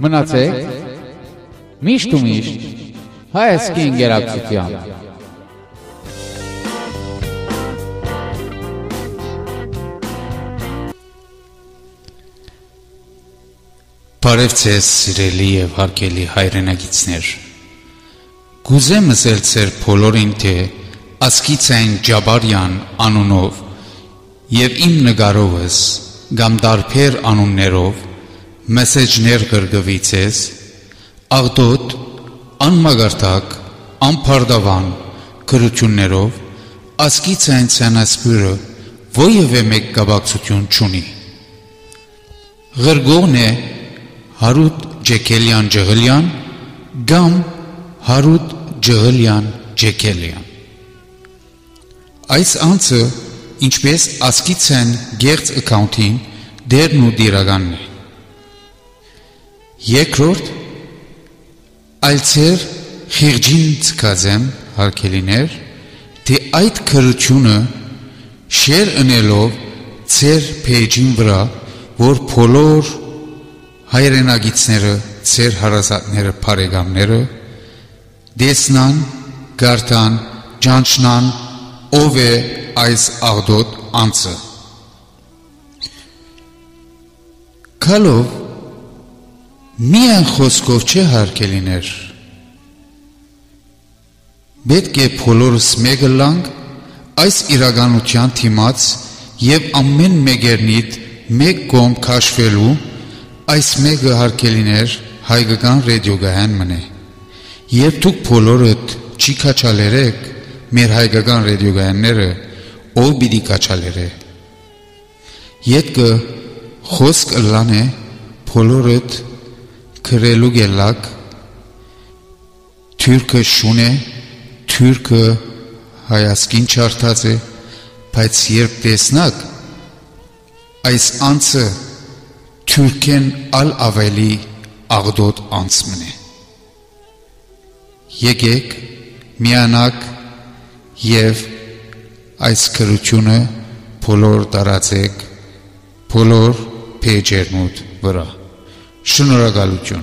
Մնացեք միշտ ու միշտ հայացքի ինգերակցությամբ։ Բարև ձեզ, սիրելի եւ հարգելի հայրենագիտներ։ Գուզեմ ասել ցեր բոլորին թե ասկիցային Ջաբարյան անունով եւ իմ նկարովս կամ դարբեր անուններով մեսեջներ գրգվիցես աղդոտ անմագարտակ անփարդավան գրություններով ասկիցային ցանասպյուրը ովևէ մեկ կապակցություն չունի Գրգոն է Հարութ Ջեկելյան Ջղլյան կամ Հարութ Ջղլյան Ջեկելյան Այս անձը ինչպես ասկից են գեղց account-ին դերն ու դիրականն է Երկրորդ այլցեր խիղջին ցկազեմ հարկելիներ թե այդ քրությունը շեր ընելով ծեր page-ին վրա որ բոլոր հայրենագիցները, ծեր հարազատները, բարեկամները դեսնան, գարտան, ճանչնան ով է այս աղդոտ անձը։ Կալով միայն խոսքով չէ հարկելիներ։ Պետք է բոլորս մեկը լանք այս իրականության թիմած եւ ամեն մեկերնիդ մեկ կողմ քաշվելու Այս մեկը հարկելիներ հայկական ռադիոգահան մնե։ Երբ դուք բոլորդ չի քաչալերեք մեր հայկական ռադիոգայանները, ով պիտի քաչալերե։ Յետքը խոսք լան է բոլորդ քրելու գելակ թուրքը շուն է թուրքը հայասկին չարթած է բայց երբ տեսնակ այս անձը թուրքեն ալ ավելի աղդոտ անցմն է եկեք միանակ եւ այս քրությունը բոլոր տարածեք բոլոր փեջերնուտ վրա շնորհակալություն